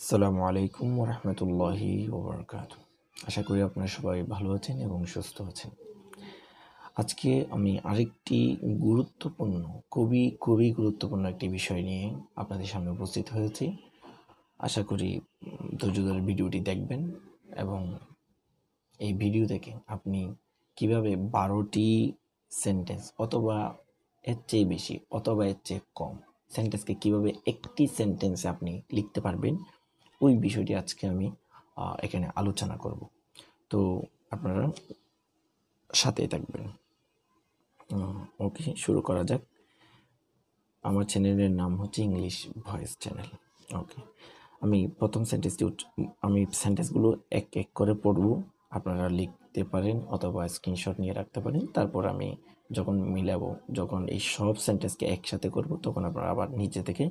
আসসালামু আলাইকুম রহমতুল্লাহি ওবরকাত। আশা করি আপনারা সবাই ভালো আছেন এবং সুস্থ আছেন। আজকে আমি আরেকটি গুরুত্বপূর্ণ, খুবই খুবই গুরুত্বপূর্ণ একটি বিষয় নিয়ে আপনাদের সামনে উপস্থিত হয়েছি। আশা করি ধৈর্য ধরে ভিডিওটি দেখবেন এবং এই ভিডিও থেকে আপনি কীভাবে বারোটি সেন্টেন্স অথবা এর চেয়ে বেশি অথবা এর চেয়ে কম সেন্টেন্সকে কীভাবে একটি সেন্টেন্সে আপনি লিখতে পারবেন ওই বিষয়টি আজকে আমি এখানে আলোচনা করব। তো আপনারা সাথেই থাকবেন। ওকে, শুরু করা যাক। আমার চ্যানেলের নাম হচ্ছে ইংলিশ ভয়েস চ্যানেল। ওকে, আমি প্রথম সেন্টেন্সটি আমি সেন্টেন্সগুলো এক এক করে পড়ব। আপনারা লিখতে পারেন অথবা স্ক্রিনশট নিয়ে রাখতে পারেন। তারপর আমি যখন মিলাবো, যখন এই সব সেন্টেন্সকে একসাথে করব, তখন আপনারা আবার নিচে থেকে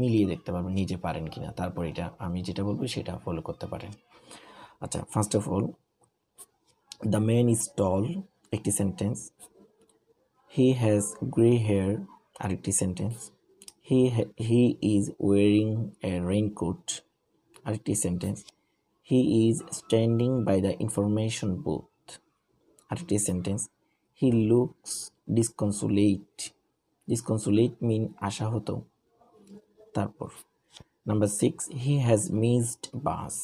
মিলিয়ে দেখতে পারবেন, নিজে পারেন কিনা। তারপর এটা আমি যেটা বলব সেটা ফলো করতে পারেন। আচ্ছা first of all the man is tall একটি sentence he has grey hair আরেকটি sentence he he is wearing a raincoat আরেকটি sentence he is standing by the information booth আরেকটি sentence he looks disconsolate disconsolate mean আশাহত। তারপর। Number six he has missed bus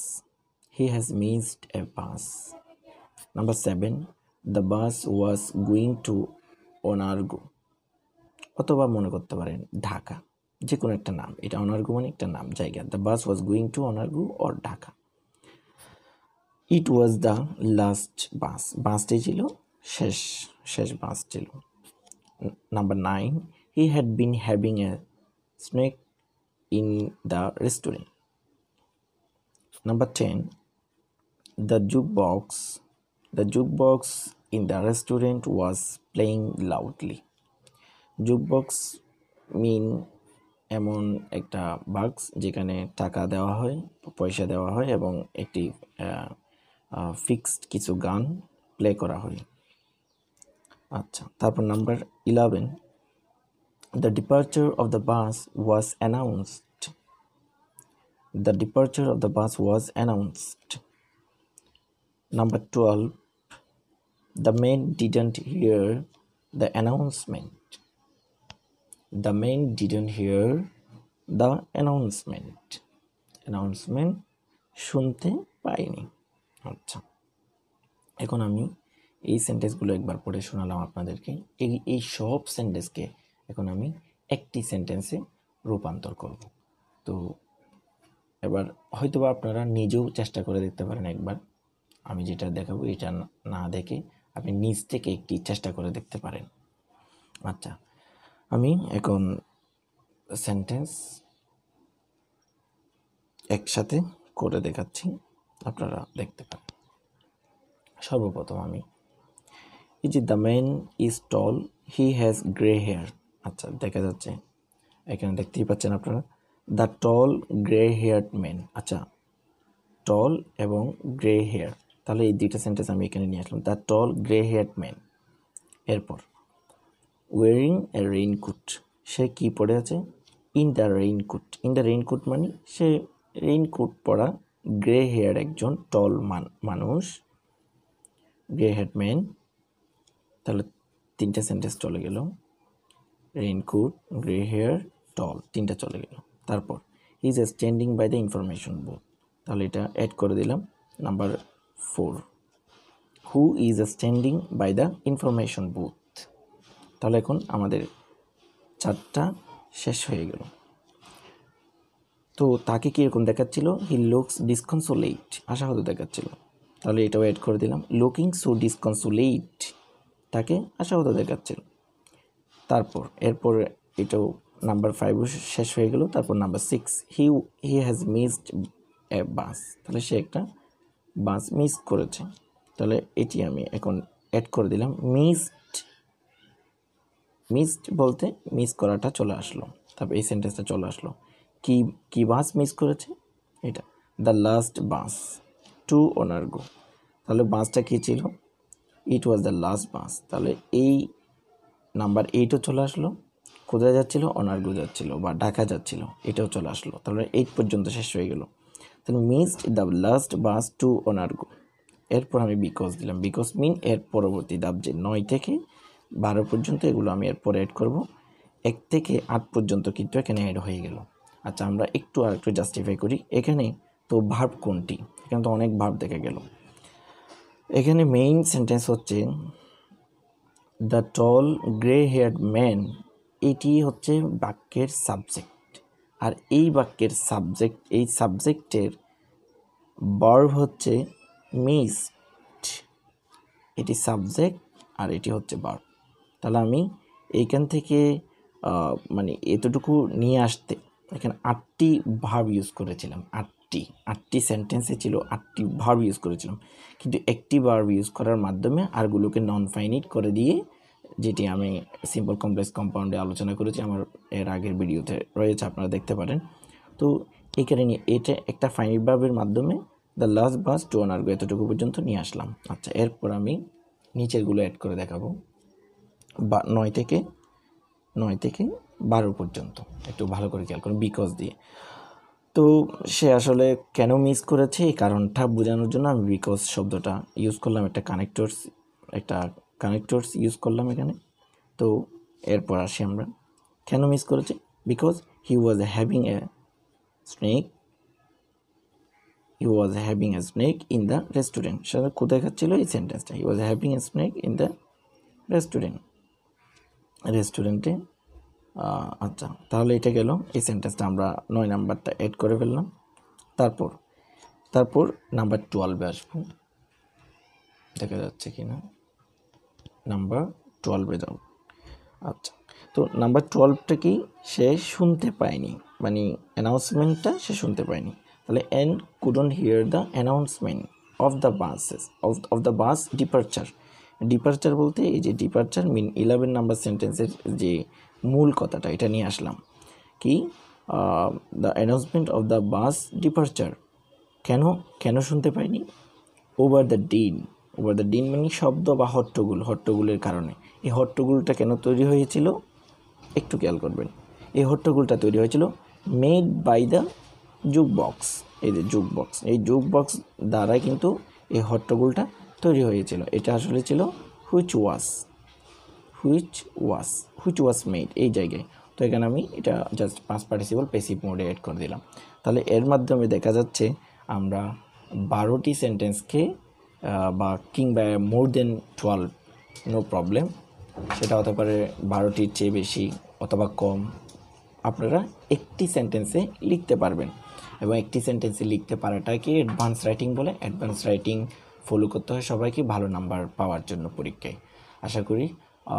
he has missed a bus number seven the bus was going to অনার্গো অথবা মনে করতে পারেন ঢাকা যে কোনো একটা নাম। এটা অনার্গো মানে একটা নাম, জায়গা। The bus was going to অনার্গো or Dhaka it was the last bus বাসটি ছিল শেষ শেষ বাস ছিল। Number nine he had been having a snack in the restaurant number ten The jukebox, the jukebox in the restaurant was playing loudly. Jukebox mean এমন একটা বাক্স যেখানে টাকা দেওয়া হয় পয়সা দেওয়া হয় এবং একটি ফিক্সড কিছু গান প্লে করা হয়। আচ্ছা তারপর number eleven the departure of the bus was announced the departure of the bus was announced Number 12. The men didn't hear the announcement. The men didn't hear the announcement. Announcement শুনতে পাইনি আচ্ছা এখন আমি এই সেন্টেন্সগুলো একবার পড়ে শোনালাম আপনাদেরকে এই এই সব সেন্টেন্সকে এখন আমি একটি সেন্টেন্সে রূপান্তর করব। তো এবার হয়তোবা আপনারা নিজেও চেষ্টা করে দেখতে পারেন একবার। আমি যেটা দেখাবো, এটা না- দেখে আপনি নিজ থেকে একটি চেষ্টা করে দেখতে পারেন। আচ্ছা আমি এখন সেন্টেন্স একসাথে করে দেখাচ্ছি, আপনারা দেখতে পারেন। সর্বপ্রথম আমি এই যে the man is tall he has grey hair আচ্ছা দেখা যাচ্ছে। এখানে দেখতেই পাচ্ছেন আপনারা। The tall grey hair man আচ্ছা টল এবং গ্রে হেয়ার তাহলে এই দুইটা সেন্টেন্স আমি এখানে নিয়ে আসলাম। The tall grey hair man এরপর ওয়ারিং এ রেইনকোট সে কি পরে আছে? In the raincoat in the raincoat মানে সে রেইনকোট পরা গ্রে হেয়ার একজন টল মান মানুষ। গ্রে হেয়ার ম্যান তাহলে তিনটা সেন্টেন্স চলে গেল। রেইনকোট, গ্রে হেয়ার, টল, তিনটা চলে গেল। তারপর is standing by the information booth তাহলে এটা অ্যাড করে দিলাম। Number four who is standing by the information booth তাহলে এখন আমাদের চারটা শেষ হয়ে গেল। তো তাকে কীরকম দেখাচ্ছিল? হি লুকস ডিসকনসোলেট আশাহত দেখাচ্ছিল। তাহলে এটাও অ্যাড করে দিলাম। লুকিং সো ডিসকনসোলেট তাকে আশা আশাহত দেখাচ্ছিল। তারপর, এরপর এটাও নাম্বার ফাইভও শেষ হয়ে গেল, তারপর number six he he has missed a bus তাহলে সে একটা বাস মিস করেছে। তাহলে এটি আমি এখন অ্যাড করে দিলাম। মিসড মিসড বলতে মিস করাটা চলে আসলো। তারপর এই সেন্টেন্সটা চলে আসলো। কি কি বাস মিস করেছে? এটা দ্য লাস্ট বাস টু অনার্গো তাহলে বাসটা কী ছিল? ইট ওয়াজ দ্য লাস্ট বাস তাহলে এই নাম্বার এইটও চলে আসলো। কোথায় যাচ্ছিল? অনার্গো যাচ্ছিল বা ঢাকা যাচ্ছিল। এটাও চলে আসলো। তাহলে এইট পর্যন্ত শেষ হয়ে গেল। তাহলে missed the last bus to অনার্গো এরপর আমি বিকজ দিলাম। বিকজ মিন এর পরবর্তী ধাপ যে নয় থেকে বারো পর্যন্ত এগুলো আমি এরপর অ্যাড করব। এক থেকে আট পর্যন্ত কিন্তু এখানে অ্যাড হয়ে গেল। আচ্ছা আমরা একটু আর একটু জাস্টিফাই করি। এখানে তো ভার্ব কোনটি? এখানে তো অনেক ভার্ব দেখা গেল। এখানে মেইন সেন্টেন্স হচ্ছে the tall grey haired man, এটি হচ্ছে বাক্যের সাবজেক্ট। আর এই বাক্যের সাবজেক্ট, এই সাবজেক্টের বার্ব হচ্ছে মিসড এটি সাবজেক্ট আর এটি হচ্ছে বার্ব তাহলে আমি এইখান থেকে মানে এতটুকু নিয়ে আসতে, এখানে আটটি ভার্ব ইউজ করেছিলাম, আটটি আটটি সেন্টেন্সে ছিল আটটি ভার্ব ইউজ করেছিলাম। কিন্তু একটি ভার্ব ইউজ করার মাধ্যমে আরগুলোকে নন ফাইনিট করে দিয়ে যেটি আমি সিম্পল কমপ্লেক্স কম্পাউন্ডে আলোচনা করেছি, আমার এর আগের ভিডিওতে রয়েছে, আপনারা দেখতে পারেন। তো এখানে নিয়ে এটা একটা ফাইনিট ভার্বের মাধ্যমে দ্য লাস্ট বাস টু অনার্গো এতটুকু পর্যন্ত নিয়ে আসলাম। আচ্ছা এরপর আমি নিচেরগুলো অ্যাড করে দেখাবো। বা নয় থেকে নয় থেকে বারো পর্যন্ত, একটু ভালো করে খেয়াল করুন বিকজ দিয়ে। তো সে আসলে কেন মিস করেছে? এই কারণটা বোঝানোর জন্য আমি বিকজ শব্দটা ইউজ করলাম, একটা কানেক্টরস একটা কানেক্টরস ইউজ করলাম এখানে। তো এরপর আসি আমরা। কেন মিস করেছে? Because he was having a snack he was having a snack in the restaurant সেটা কোথায় খাচ্ছিল এই সেন্টেন্সটা he was having a snack in the restaurant restaurant আচ্ছা তাহলে এটা গেল। এই সেন্টেন্সটা আমরা নয় নাম্বারটা অ্যাড করে ফেললাম। তারপর তারপর নাম্বার টুয়েলভে আসব। দেখা যাচ্ছে কি না নাম্বার টুয়েলভে যাব আচ্ছা তো নাম্বার টুয়েলভটা কি সে শুনতে পায়নি? মানে অ্যানাউন্সমেন্টটা সে শুনতে পায়নি। তাহলে and couldn't hear the announcement of the buses of of the bus departure departure বলতে এই যে ডিপারচার মিন ইলেভেন নাম্বার সেন্টেন্সের যে মূল কথাটা, এটা নিয়ে আসলাম। কি? The announcement of the bus departure কেন? কেন শুনতে পাইনি over the din over the din মানে শব্দ বা হট্টগুল, হট্টগুলের কারণে। এই হট্টগুলটা কেন তৈরি হয়েছিল? একটু খেয়াল করবেন। এই হট্টগুলটা তৈরি হয়েছিল made by the juke box এই যে জুক বক্স এই জুক বক্স দ্বারাই কিন্তু এই হট্টগুলটা তৈরি হয়েছিল। এটা আসলে ছিল which was which was which was made এই জায়গায়। তো এখানে আমি এটা জাস্ট পাঁচ পার্টিসিপল পেসিভ মোডে অ্যাড করে দিলাম। তাহলে এর মাধ্যমে দেখা যাচ্ছে আমরা বারোটি সেন্টেন্সকে বা কিংবা more than twelve no problem সেটা হতে পারে বারোটির চেয়ে বেশি অথবা কম। আপনারা একটি সেন্টেন্সে লিখতে পারবেন। এবং একটি সেন্টেন্সে লিখতে পারাটাকে অ্যাডভান্স রাইটিং বলে। অ্যাডভান্স রাইটিং ফলো করতে হয় সবাইকে ভালো নাম্বার পাওয়ার জন্য পরীক্ষায়। আশা করি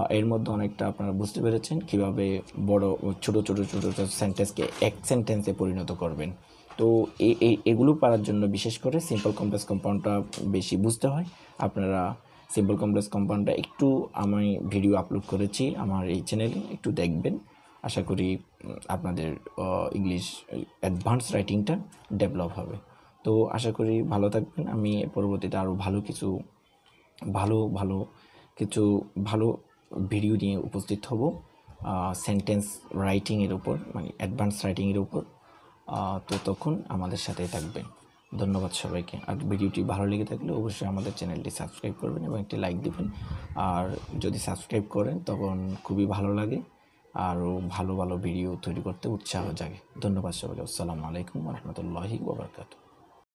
এর মধ্যে অনেকটা আপনারা বুঝতে পেরেছেন কীভাবে বড় ছোট ছোট ছোট ছোট সেন্টেন্সকে এক সেন্টেন্সে পরিণত করবেন। তো এ- এ- এগুলো পারার জন্য বিশেষ করে সিম্পল কমপ্লেক্স কম্পাউন্ডটা বেশি বুঝতে হয়। আপনারা সিম্পল কমপ্লেক্স কম্পাউন্ডটা একটু আমি ভিডিও আপলোড করেছি আমার এই চ্যানেলে একটু দেখবেন। আশা করি আপনাদের ইংলিশ অ্যাডভান্স রাইটিংটা ডেভেলপ হবে। তো আশা করি ভালো থাকবেন। আমি পরবর্তীতে আরও ভালো কিছু, ভালো ভালো কিছু, ভালো ভিডিও নিয়ে উপস্থিত হব সেন্টেন্স রাইটিংয়ের উপর মানে অ্যাডভান্স রাইটিংয়ের উপর। তো তখন আমাদের সাথেই থাকবেন। ধন্যবাদ সবাইকে। আর ভিডিওটি ভালো লেগে থাকলে অবশ্যই আমাদের চ্যানেলটি সাবস্ক্রাইব করবেন এবং একটি লাইক দেবেন। আর যদি সাবস্ক্রাইব করেন, তখন খুবই ভালো লাগে। আরও ভালো ভালো ভিডিও তৈরি করতে উৎসাহ জাগে। ধন্যবাদ সবাইকে। আসসালামু আলাইকুম রহমতুল্লাহি ওবরকাতু